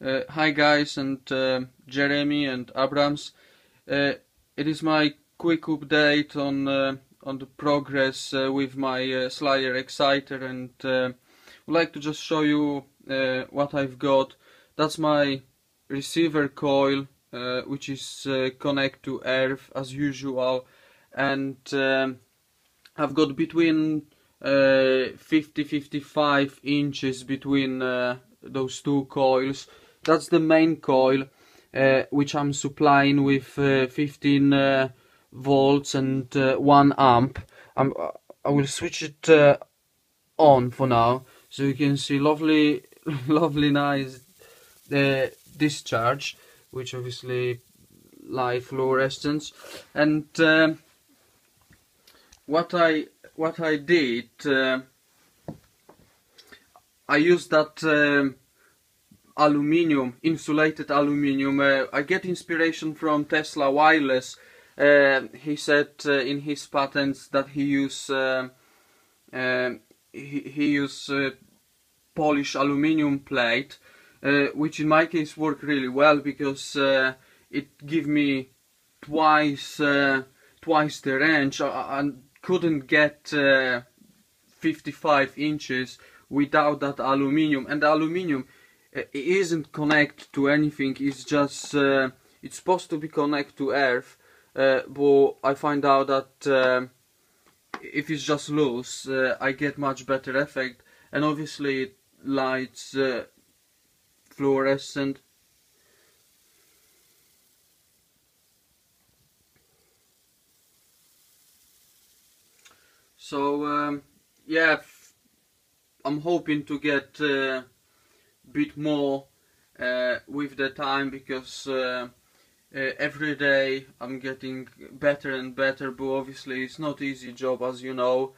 Uh, hi guys and uh, Jeremy and Abrams. Uh, it is my quick update on uh, on the progress uh, with my uh, Slayer Exciter and would like to just show you what I've got. That's my receiver coil which is uh, connect to earth as usual and um, I've got between 50-55 inches between those two coils that's the main coil uh, which I'm supplying with uh, 15 uh, volts and uh, 1 amp. I'm, I will switch it uh, on for now. So you can see lovely lovely nice discharge which obviously light fluorescence. And um, what I what I did I used that um, aluminium, insulated aluminium. Uh, I get inspiration from Tesla Wireless. Uh, he said uh, in his patents that he use um, um, he, he use uh, Polish aluminium plate, uh, which in my case worked really well because uh, it give me twice twice the range. I, I couldn't get 55 inches without that aluminium, and the aluminium it isn't connected to anything it's just uh, it's supposed to be connected to earth uh, but I find out that uh, if it's just loose uh, I get much better effect. And obviously it lights uh, fluorescent. So um, yeah I'm hoping to get uh, bit more uh, with the time because uh, uh, every day I'm getting better and better but obviously it's not easy job as you know